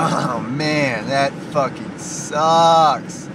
Oh man, that fucking sucks.